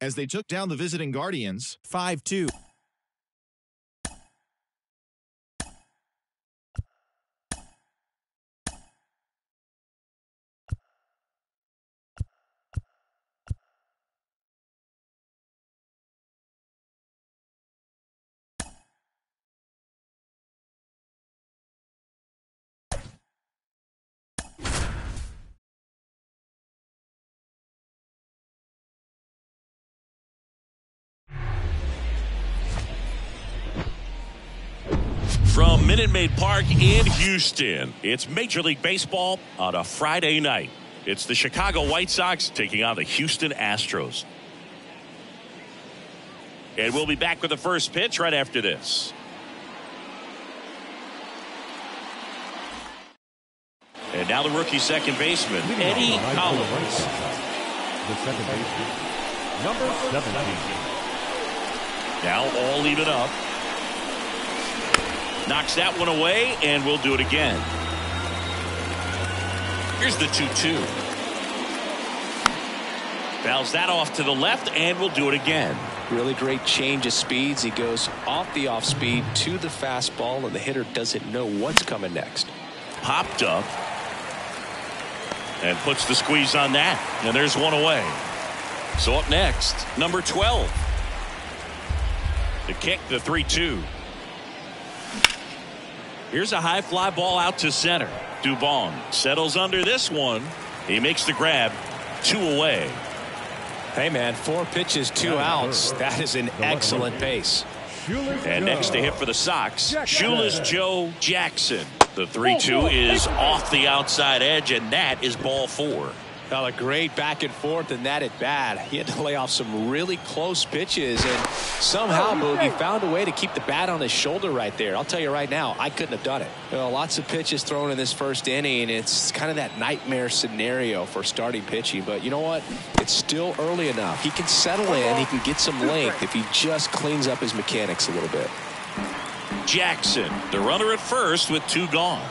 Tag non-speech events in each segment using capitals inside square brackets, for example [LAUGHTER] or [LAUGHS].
as they took down the visiting Guardians 5-2. From Minute Maid Park in Houston, it's Major League Baseball on a Friday night. It's the Chicago White Sox taking on the Houston Astros. And we'll be back with the first pitch right after this. And now the rookie second baseman, Eddie Collins. The second baseman, number 17. Now all even up. Knocks that one away, and we'll do it again. Here's the 2-2. Fouls that off to the left, and we'll do it again. Really great change of speeds. He goes off the off speed to the fastball, and the hitter doesn't know what's coming next. Popped up. And puts the squeeze on that. And there's one away. So up next, number 12. The kick, the 3-2. Here's a high fly ball out to center. Dubon settles under this one. He makes the grab. Two away. Hey, man, four pitches, two outs. That is an excellent pace. And next to hit for the Sox, Shoeless Joe Jackson. The 3-2 is off the outside edge, and that is ball four. Well, a great back and forth and that at bat. He had to lay off some really close pitches and somehow oh, Boogie found a way to keep the bat on his shoulder right there. I'll tell you right now, I couldn't have done it. Well, lots of pitches thrown in this first inning. It's kind of that nightmare scenario for starting pitching. But you know what? It's still early enough. He can settle in. He can get some length if he just cleans up his mechanics a little bit. Jackson, the runner at first with two gone.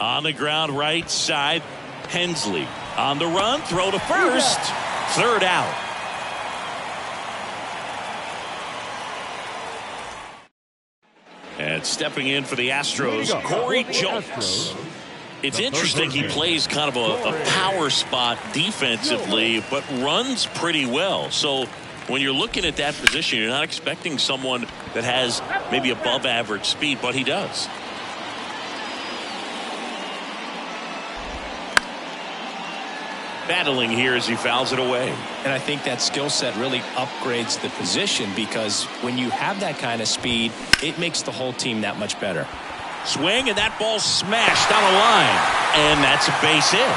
On the ground right side, Hensley. On the run, throw to first. Third out. And stepping in for the Astros, Corey Julks. It's interesting he plays kind of a, a power spot defensively, but runs pretty well. So when you're looking at that position, you're not expecting someone that has maybe above average speed, but he does. Battling here as he fouls it away. And I think that skill set really upgrades the position because when you have that kind of speed, it makes the whole team that much better. Swing and that ball smashed down a line. And that's a base hit.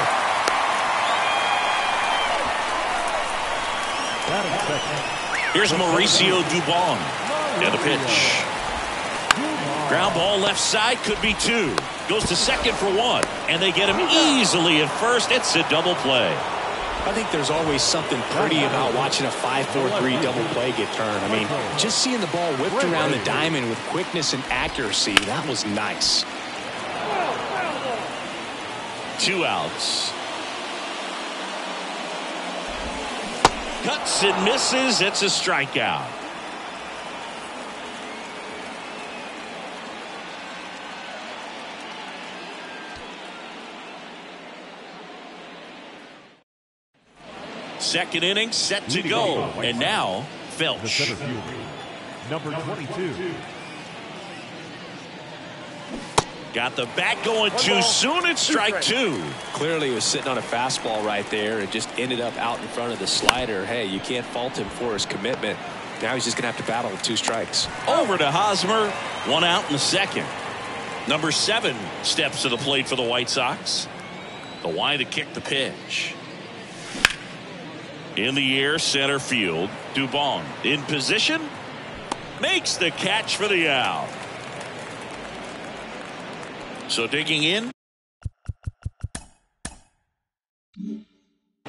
Here's Mauricio Dubon. And the pitch. Ground ball left side could be two. Goes to second for one. And they get him easily at first. It's a double play. I think there's always something pretty about watching a 5-4-3 double play get turned. I mean, just seeing the ball whipped around the diamond with quickness and accuracy, that was nice. Two outs. Cuts and misses. It's a strikeout. Second inning set to go. And now Felsch. Number 22. Got the bat going too soon. It's strike two. Clearly he was sitting on a fastball right there It just ended up out in front of the slider. Hey, you can't fault him for his commitment. Now he's just going to have to battle with two strikes. Over to Hosmer. One out in the second. Number seven steps to the plate for the White Sox. The wide to kick the pitch. In the air, center field. Dubon in position. Makes the catch for the out. So digging in.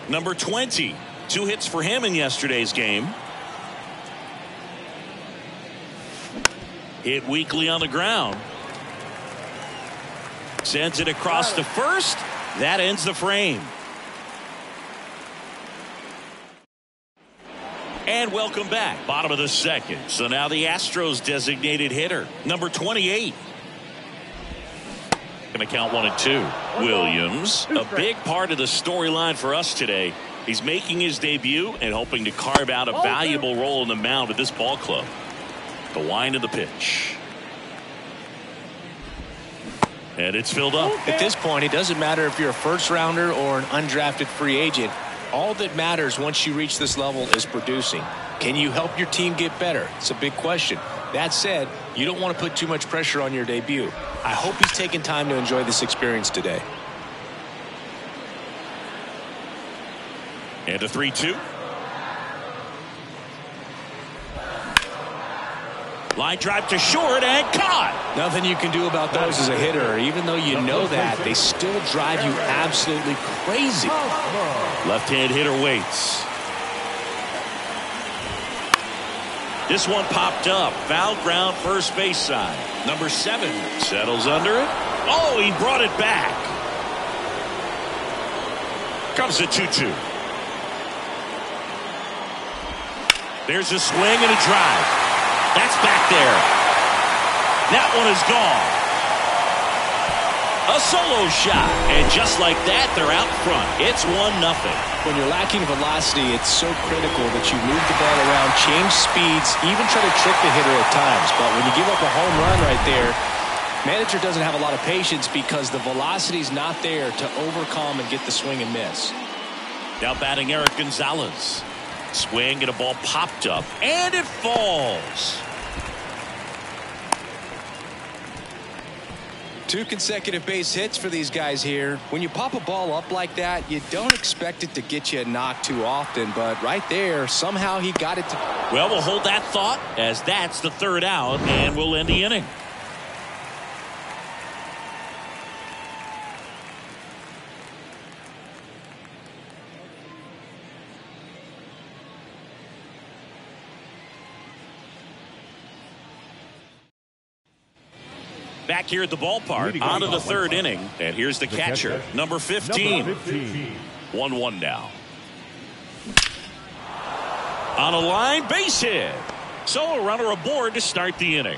Number 20. Two hits for him in yesterday's game. Hit weakly on the ground. Sends it across to first. That ends the frame. And welcome back. Bottom of the second. So now the Astros designated hitter, number 28. Going to count one and two. Williams, a big part of the storyline for us today. He's making his debut and hoping to carve out a valuable role in the mound at this ball club. The wind of the pitch. And it's filled up. At this point, it doesn't matter if you're a first rounder or an undrafted free agent. All that matters once you reach this level is producing. Can you help your team get better? It's a big question. That said, you don't want to put too much pressure on your debut. I hope he's taking time to enjoy this experience today. And a 3 2. Line drive to short and caught. Nothing you can do about those as a hitter. Even though you know that, they still drive you absolutely crazy. Left hand hitter waits. This one popped up. Foul ground first base side. Number seven settles under it. Oh, he brought it back. Comes a 2 2. There's a swing and a drive. That's back there. That one is gone. A solo shot. And just like that, they're out front. It's 1 nothing. When you're lacking velocity, it's so critical that you move the ball around, change speeds, even try to trick the hitter at times. But when you give up a home run right there, manager doesn't have a lot of patience because the velocity is not there to overcome and get the swing and miss. Now batting Eric Gonzalez. Swing and a ball popped up, and it falls. Two consecutive base hits for these guys here. When you pop a ball up like that, you don't expect it to get you a knock too often, but right there, somehow he got it to. Well, we'll hold that thought as that's the third out, and we'll end the inning. Back here at the ballpark, on to the third inning. And here's the, catcher, number 15. 1 1 now. On a line, base hit. So a runner aboard to start the inning.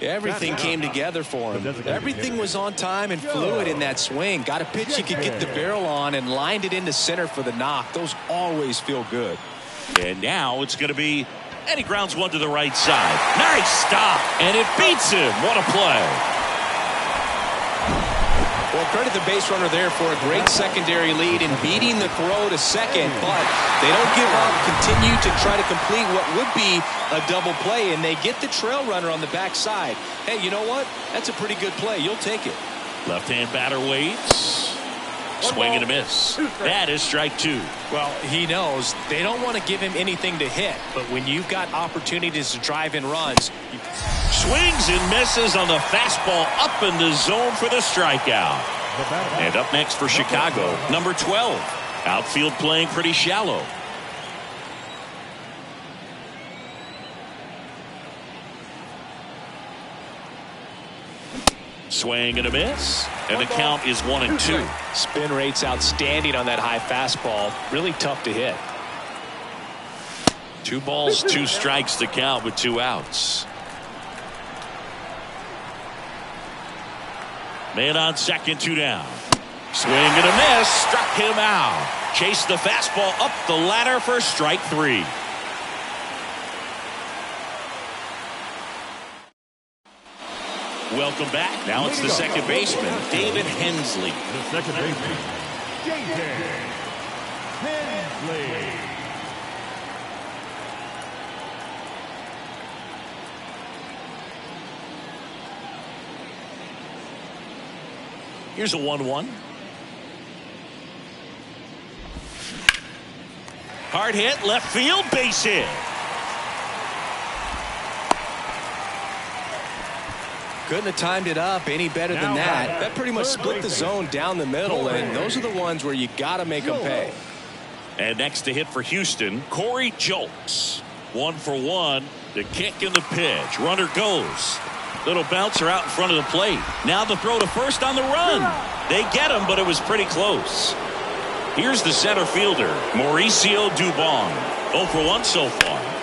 Everything came together for him. Everything was on time and fluid in that swing. Got a pitch he could get the barrel on and lined it into center for the knock. Those always feel good. And now it's going to be and he grounds one to the right side. Nice stop. And it beats him. What a play. Well, credit the base runner there for a great secondary lead in beating the throw to second, but they don't give up, continue to try to complete what would be a double play, and they get the trail runner on the backside. Hey, you know what? That's a pretty good play. You'll take it. Left-hand batter waits. Swing and a miss. That is strike two. Well, he knows they don't want to give him anything to hit, but when you've got opportunities to drive in runs. Swings and misses on the fastball up in the zone for the strikeout. And up next for Chicago, number 12. Outfield playing pretty shallow. Swing and a miss. And the count is one and two. Spin rate's outstanding on that high fastball. Really tough to hit. Two balls, [LAUGHS] two strikes to count with two outs. Man on second, two down. Swing and a miss. Struck him out. Chased the fastball up the ladder for strike three. Welcome back. Now it's the second baseman, David Hensley. The second baseman, David Hensley. Here's a 1 1. Hard hit, left field, base hit. Couldn't have timed it up any better than that. That pretty much split the zone down the middle, and those are the ones where you got to make them pay. And next to hit for Houston, Corey Julks. One for one, the kick and the pitch. Runner goes. Little bouncer out in front of the plate. Now the throw to first on the run. They get him, but it was pretty close. Here's the center fielder, Mauricio Dubon. 0 for 1 so far.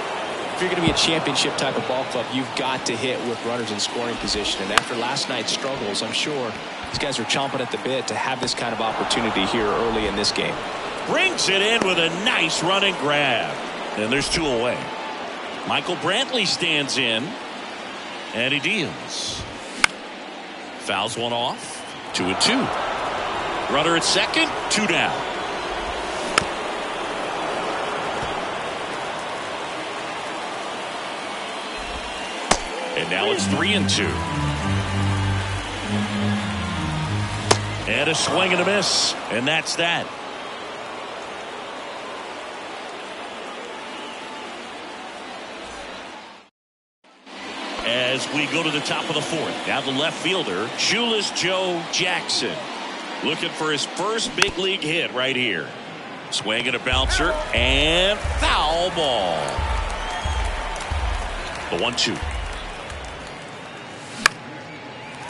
If you're going to be a championship type of ball club, you've got to hit with runners in scoring position. And after last night's struggles, I'm sure these guys are chomping at the bit to have this kind of opportunity here early in this game. Brings it in with a nice running grab. And there's two away. Michael Brantley stands in. And he deals. Fouls one off. Two and two. Runner at second. Two down. And now it's three and two. And a swing and a miss. And that's that. As we go to the top of the fourth. Now the left fielder, Shoeless Joe Jackson. Looking for his first big league hit right here. Swing and a bouncer and foul ball. The one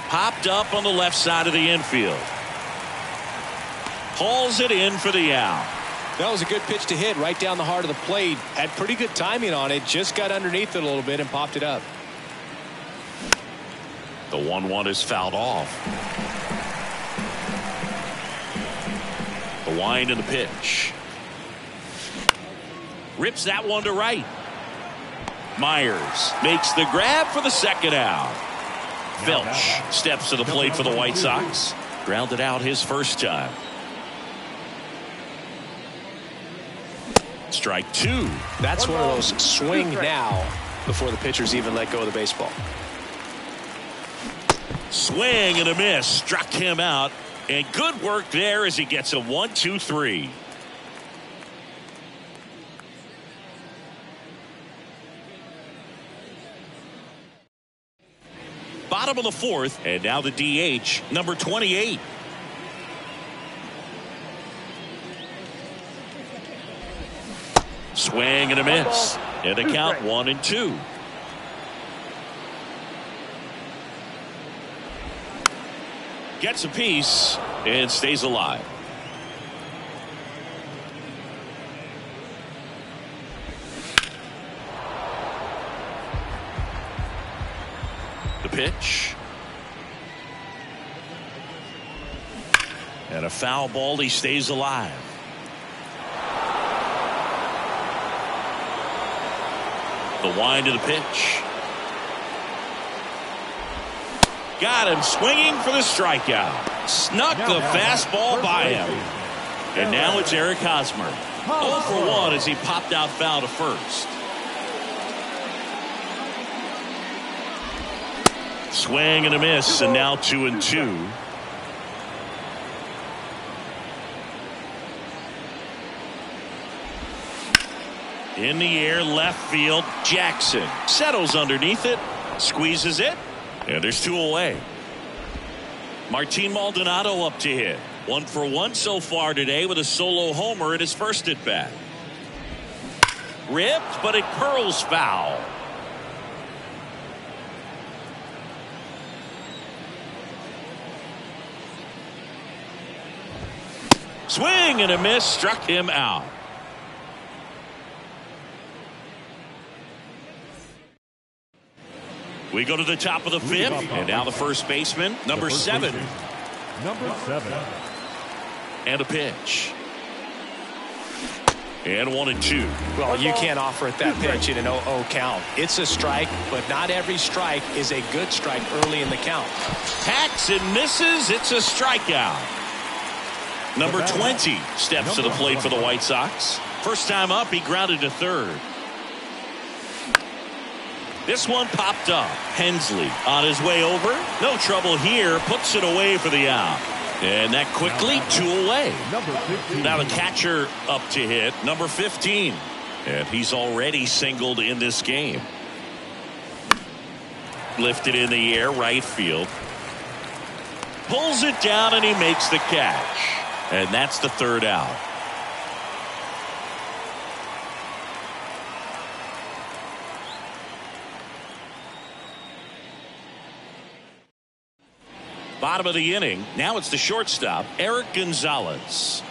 Popped up on the left side of the infield. Hauls it in for the out. That was a good pitch to hit right down the heart of the plate. Had pretty good timing on it. Just got underneath it a little bit and popped it up. The 1 1 is fouled off. The wind and the pitch. Rips that one to right. Meyers makes the grab for the second out. Felsch steps to the plate for the White Sox. Grounded out his first time. Strike two. That's one of those swing now before the pitchers even let go of the baseball. Swing and a miss. Struck him out. And good work there as he gets a one, two, three. Bottom of the fourth. And now the DH, number 28. Swing and a miss. And a count one and two. Gets a piece and stays alive. Pitch. And a foul ball. He stays alive. The wind of the pitch. Got him swinging for the strikeout. Snuck the fastball by him. And now it's Eric Hosmer. 0 for 1 as he popped out foul to first. Swing and a miss, and now 2 and 2. In the air, left field, Jackson settles underneath it, squeezes it, and there's two away. Martin Maldonado up to hit. One for one so far today with a solo homer in his first at bat. Ripped, but it curls foul. Swing and a miss struck him out. We go to the top of the fifth, and now the first baseman, number first seven, baseman, Number seven. and a pitch. And one and two. Well, you can't offer it that pitch in an 0-0 count. It's a strike, but not every strike is a good strike early in the count. Hacks and misses. It's a strikeout. Number 20 steps to the plate for the White Sox. First time up, he grounded to third. This one popped up. Hensley on his way over. No trouble here. Puts it away for the out. And that quickly, two away. Now the catcher up to hit, number 15. And he's already singled in this game. Lifted in the air, right field. Pulls it down and he makes the catch. And that's the third out. Bottom of the inning. Now it's the shortstop, Eric Gonzalez.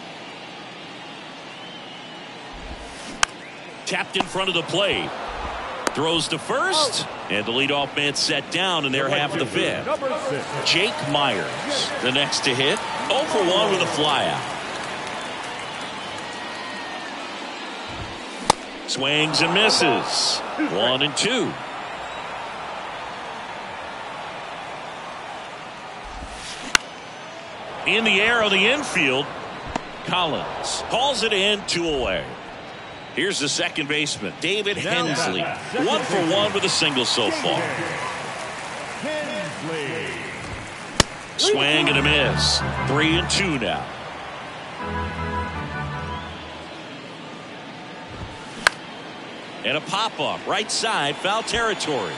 Tapped in front of the plate. Throws to first. And the leadoff man set down in their half of the fifth. Jake Meyers, the next to hit. 0 for 1 with a flyout. Swings and misses. One and two. In the air on the infield, Collins hauls it in, two away. Here's the second baseman, David Hensley. One for one with a single so far. Hensley. Swing and a miss. Three and two now. And a pop up right side, foul territory.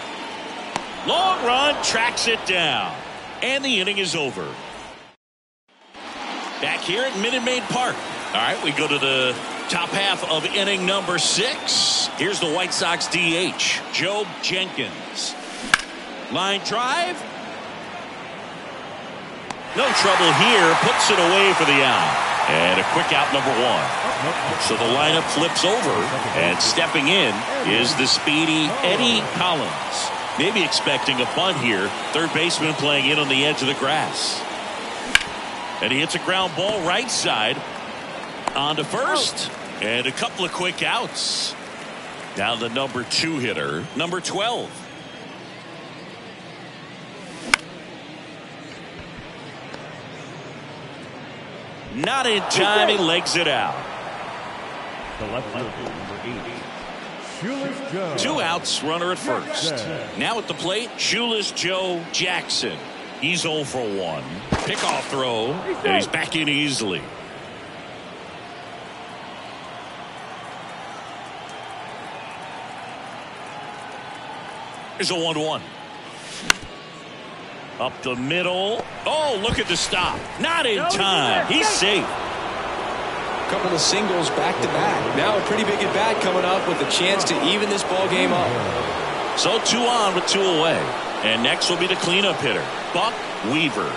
Long run, tracks it down. And the inning is over. Back here at Minute Maid Park. All right, we go to the top half of inning number six. Here's the White Sox DH, Joe Jenkins. Line drive, no trouble here. Puts it away for the out. And a quick out number one. So the lineup flips over. And stepping in is the speedy Eddie Collins. Maybe expecting a bunt here. Third baseman playing in on the edge of the grass. And he hits a ground ball right side. On to first. And a couple of quick outs. Now the number two hitter, number 12. Not in time. He legs it out. The left fielder, number eight. Two outs, runner at first. Now at the plate, Shoeless Joe Jackson. He's 0 for 1. Pickoff throw, and he's back in easily. Here's a 1 1. Up the middle. Oh, look at the stop. Not in time. He's safe. A couple of singles back to back. Now a pretty big at bat coming up with a chance to even this ball game up. So two on with two away. And next will be the cleanup hitter, Buck Weaver.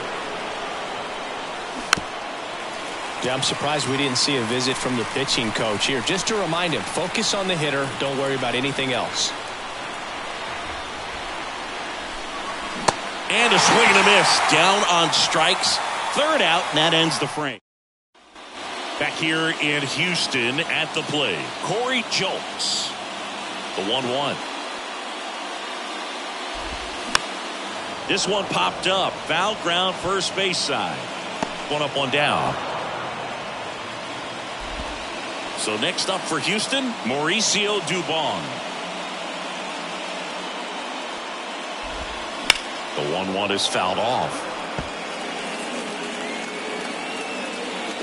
Yeah, I'm surprised we didn't see a visit from the pitching coach here. Just to remind him, focus on the hitter. Don't worry about anything else. And a swing and a miss. Down on strikes. Third out, and that ends the frame. Back here in Houston at the play, Corey Julks. The 1 1. This one popped up. Foul ground first base side. One up, one down. So next up for Houston, Mauricio Dubon. The 1 1 is fouled off.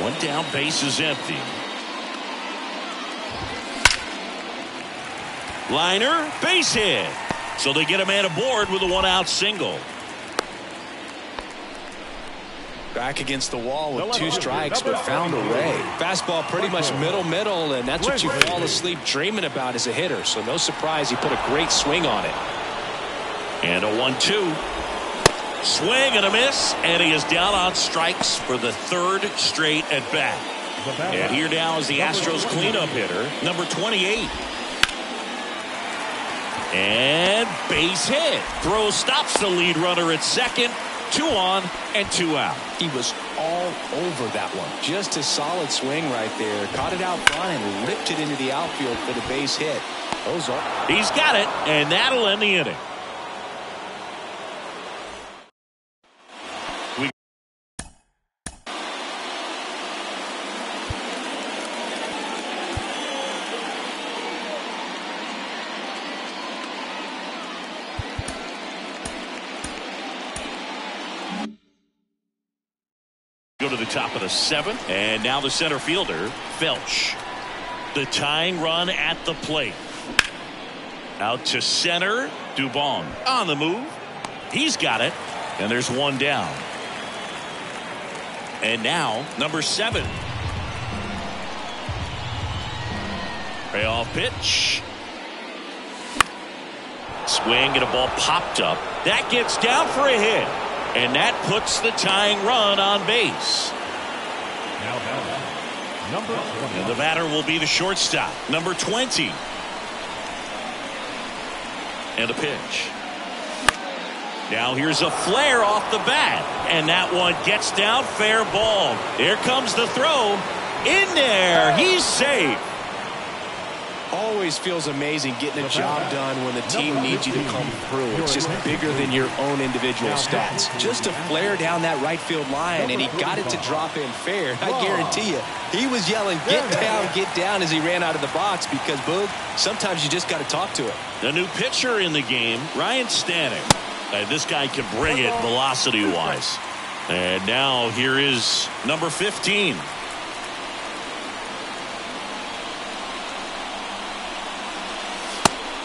One down, base is empty. Liner, base hit. So they get a man aboard with a one out single. Back against the wall with two strikes, but found a way. Fastball pretty much middle middle, and that's what you fall asleep dreaming about as a hitter. So no surprise he put a great swing on it. And a one two. Swing and a miss, and he is down on strikes for the third straight at bat. And here now is the Astros cleanup hitter, number 28. And base hit. Throw stops the lead runner at second. Two on and two out. He was all over that one. Just a solid swing right there. Caught it out front and ripped it into the outfield for the base hit. Those are. He's got it, and that'll end the inning. Top of the seventh, and now the center fielder, Felsch. The tying run at the plate. Out to center, Dubon on the move. He's got it, and there's one down. And now, number seven. Payoff pitch. Swing and a ball popped up. That gets down for a hit. And that puts the tying run on base. Now batting, number 20. And the batter will be the shortstop, number 20. And a pitch. Now here's a flare off the bat. And that one gets down, fair ball. Here comes the throw. In there, he's safe. Always feels amazing getting a job done when the team needs you to come through. It's just bigger than your own individual stats. Just a flare down that right field line, and he got it to drop in fair. I guarantee you, he was yelling, get down, get down, as he ran out of the box because, Boog, sometimes you just got to talk to it. The new pitcher in the game, Ryne Stanek. Uh, this guy can bring it velocity-wise. And now here is number 15.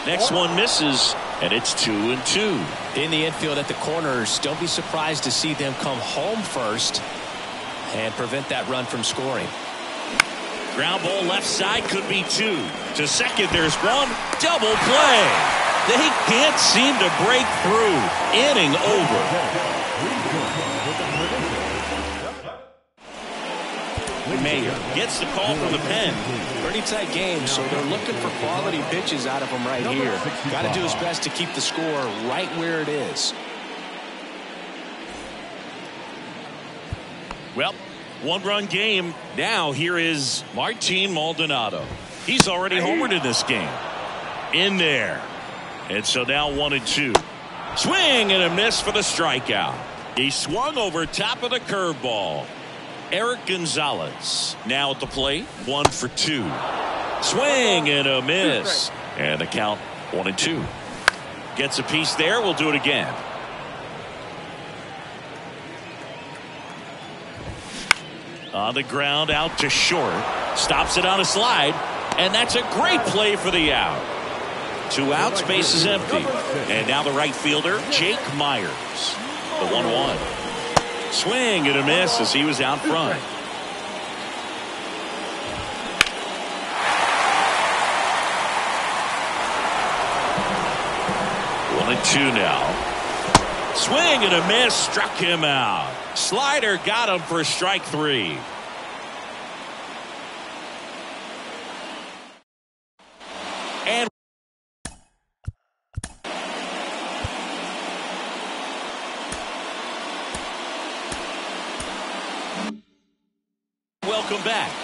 Next one misses, and it's two and two. In the infield at the corners, don't be surprised to see them come home first and prevent that run from scoring. Ground ball left side could be two. To second, there's one. Double play. They can't seem to break through. Inning over. Mayer gets the call from the pen. Pretty tight game, so they're looking for quality pitches out of him right here. Got to do his best to keep the score right where it is. Well, one run game. Now here is Martin Maldonado. He's already homered in this game. In there. And so now one and two. Swing and a miss for the strikeout. He swung over top of the curveball. Eric Gonzalez now at the plate. One for two. Swing and a miss. And the count one and two. Gets a piece there. We'll do it again. On the ground out to short. Stops it on a slide. And that's a great play for the out. Two outs, bases empty. And now the right fielder, Jake Meyers. The 1 1. Swing and a miss as he was out front. One and two now. Swing and a miss, struck him out. Slider got him for strike three.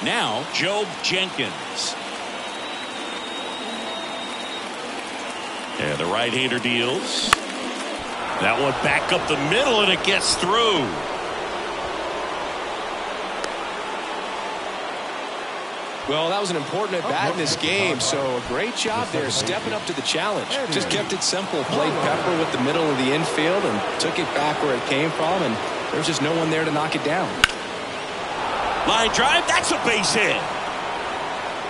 Now, Joe Jenkins. And the right-hander deals. That one back up the middle, and it gets through. Well, that was an important at bat in this oh, game, so a great job there stepping up to the challenge. Just kept it simple, played Pepper with the middle of the infield and took it back where it came from, and there's just no one there to knock it down. Line drive, that's a base hit.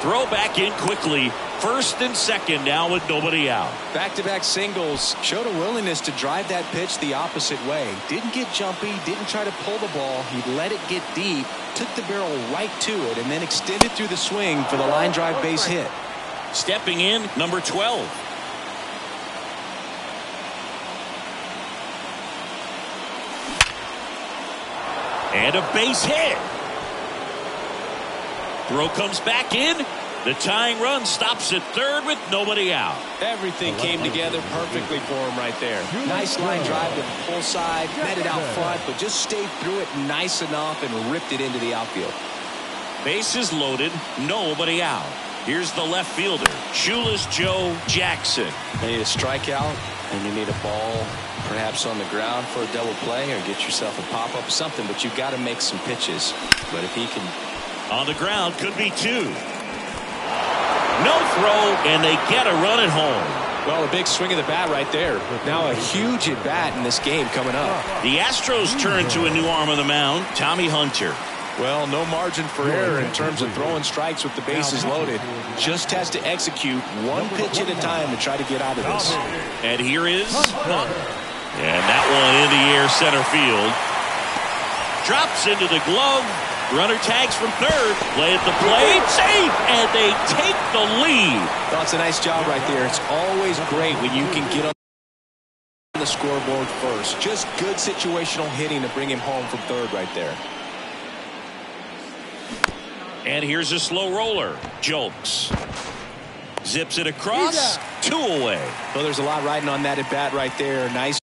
Throw back in quickly. First and second now with nobody out. Back-to-back singles showed a willingness to drive that pitch the opposite way. Didn't get jumpy, didn't try to pull the ball. He let it get deep, took the barrel right to it, and then extended through the swing for the line drive base hit. Stepping in, number 12. And a base hit. Throw comes back in. The tying run stops at third with nobody out. Everything came together perfectly for him right there. Nice line drive to the pull side, met it out front, but just stayed through it nice enough and ripped it into the outfield. Bases loaded, nobody out. Here's the left fielder, Shoeless Joe Jackson. You need a strikeout, and you need a ball perhaps on the ground for a double play or get yourself a pop-up something, but you've got to make some pitches. But if he can... On the ground, could be two. No throw, and they get a run at home. Well, a big swing of the bat right there. Now a huge at bat in this game coming up. The Astros turn to a new arm on the mound, Tommy Hunter. Well, no margin for error in terms of throwing strikes with the bases loaded. Just has to execute one pitch at a time to try to get out of this. And here is Hunter. And that one in the air center field. Drops into the glove. Runner tags from third. Play at the plate. Safe. And they take the lead. Well, it's a nice job right there. It's always great when you can get on the scoreboard first. Just good situational hitting to bring him home from third right there. And here's a slow roller. Jokes. Zips it across. Two away. Well, there's a lot riding on that at bat right there. Nice.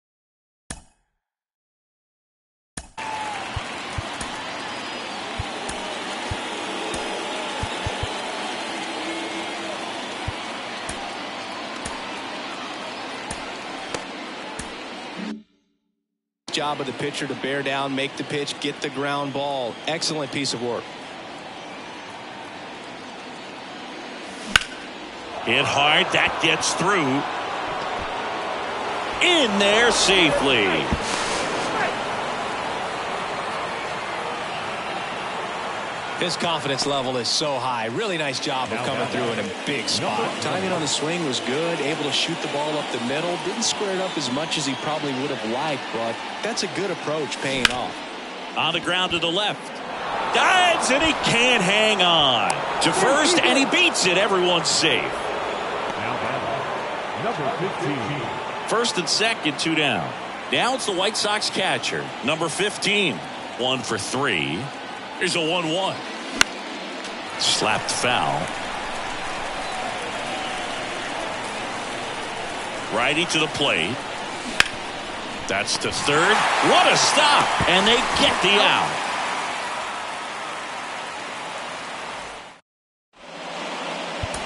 Job of the pitcher to bear down, make the pitch, get the ground ball. Excellent piece of work. Hit hard. That gets through. In there safely. His confidence level is so high. Really nice job of coming through in a big spot. Timing on the swing was good. Able to shoot the ball up the middle. Didn't square it up as much as he probably would have liked, but that's a good approach paying off. On the ground to the left. Dives and he can't hang on. To first and he beats it. Everyone's safe. Now, number 15. First and second, two down. Now it's the White Sox catcher, number 15. One for three. Here's a 1 1. Slapped foul. Righty to the plate. That's to third. What a stop! And they get the out.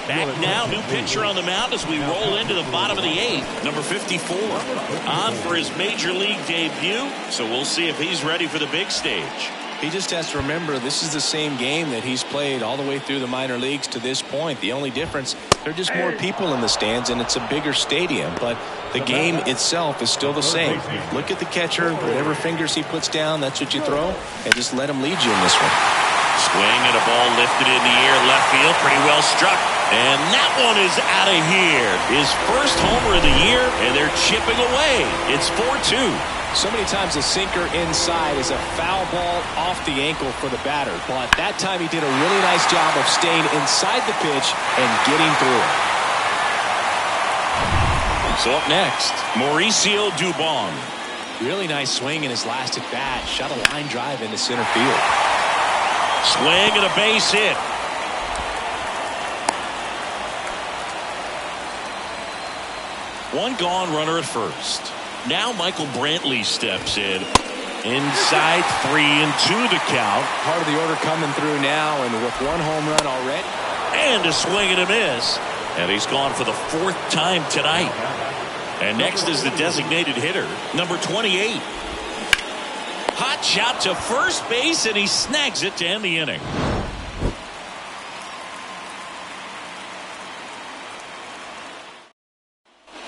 Back now, new pitcher on the mound as we roll into the bottom of the eighth. Number 54 on for his major league debut. So we'll see if he's ready for the big stage. He just has to remember this is the same game that he's played all the way through the minor leagues to this point. The only difference, there are just more people in the stands and it's a bigger stadium, but the game itself is still the same. Look at the catcher, whatever fingers he puts down, that's what you throw, and just let him lead you in this one. Swing and a ball lifted in the air, left field, pretty well struck. And that one is out of here. His first homer of the year, and they're chipping away. It's 4-2. So many times a sinker inside is a foul ball off the ankle for the batter. But that time he did a really nice job of staying inside the pitch and getting through it. So up next, Mauricio Dubon. Really nice swing in his last at bat. Shot a line drive into center field. Swing and a base hit. One gone runner at first. Now Michael Brantley steps in. Inside three and two the count. Part of the order coming through now and with one home run already. And a swing and a miss. And he's gone for the fourth time tonight. And next is the designated hitter, number 28. Hot shot to first base, and he snags it to end the inning.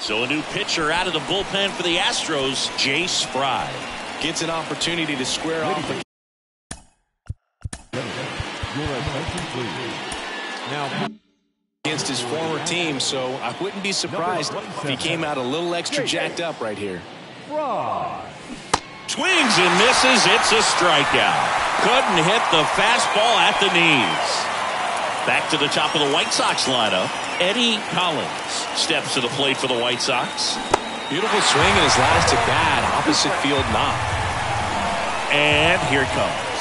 So a new pitcher out of the bullpen for the Astros, Jace Fry. Gets an opportunity to square off. Your attention. Now, against his former team, so I wouldn't be surprised if he came out a little extra jacked up right here. Fry. Swings and misses. It's a strikeout. Couldn't hit the fastball at the knees. Back to the top of the White Sox lineup. Eddie Collins steps to the plate for the White Sox. Beautiful swing in his last at bat. Opposite field knock. And here it comes.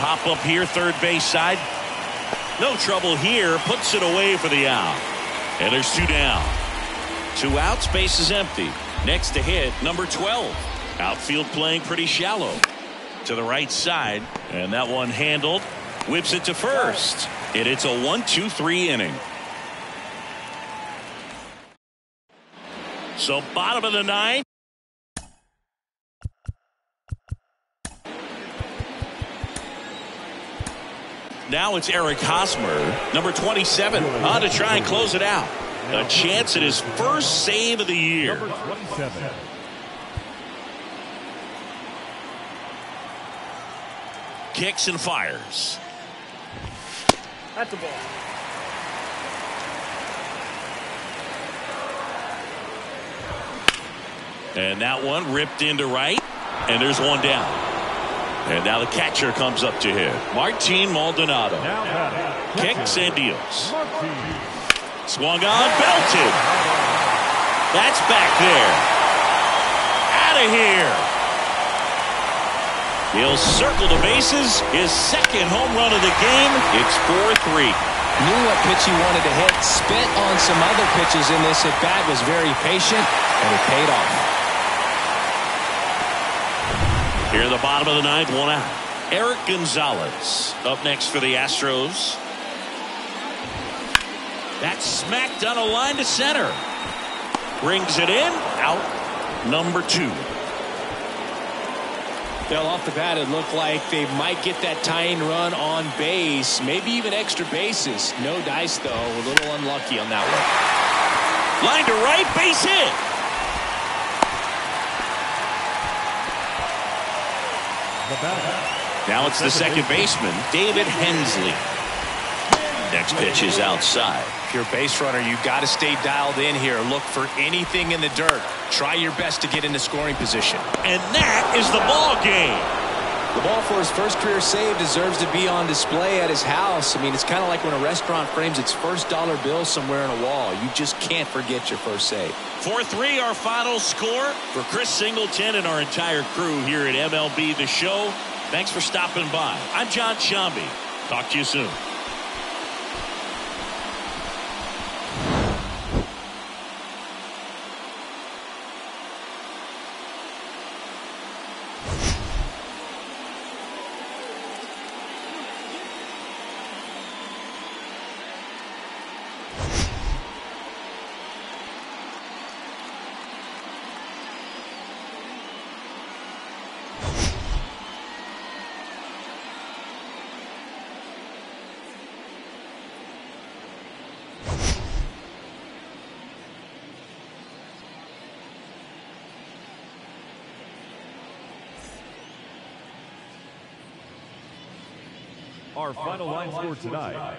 Pop up here, third base side. No trouble here. Puts it away for the out. And there's two down. Two outs, base is empty. Next to hit, number 12. Outfield playing pretty shallow. To the right side. And that one handled. Whips it to first. And it's a one, two, three inning. So bottom of the ninth. Now it's Eric Hosmer, number 27, on to try and close it out. A chance at his first save of the year. Kicks and fires. At the ball. And that one ripped into right. And there's one down. And now the catcher comes up to hit. Martin Maldonado. Kicks and deals. Swung on, belted. That's back there. Out of here. He'll circle the bases. His second home run of the game. It's 4-3. Knew what pitch he wanted to hit. Spent on some other pitches in this at bat. Was very patient, and it paid off. Here in the bottom of the ninth, one out. Eric Gonzalez up next for the Astros. That's smacked down a line to center. Brings it in. Out number two. Well, off the bat, it looked like they might get that tying run on base, maybe even extra bases. No dice, though. A little unlucky on that one. Line to right, base hit. Now it's the second baseman, David Hensley. Next pitch is outside. If you're a base runner, you've got to stay dialed in here. Look for anything in the dirt. Try your best to get into scoring position. And that is the ball game. The ball for his first career save deserves to be on display at his house. I mean, it's kind of like when a restaurant frames its first dollar bill somewhere on a wall. You just can't forget your first save. 4-3 our final score for Chris Singleton and our entire crew here at MLB The Show. Thanks for stopping by. I'm Jon Sciambi. Talk to you soon. Our final line score tonight.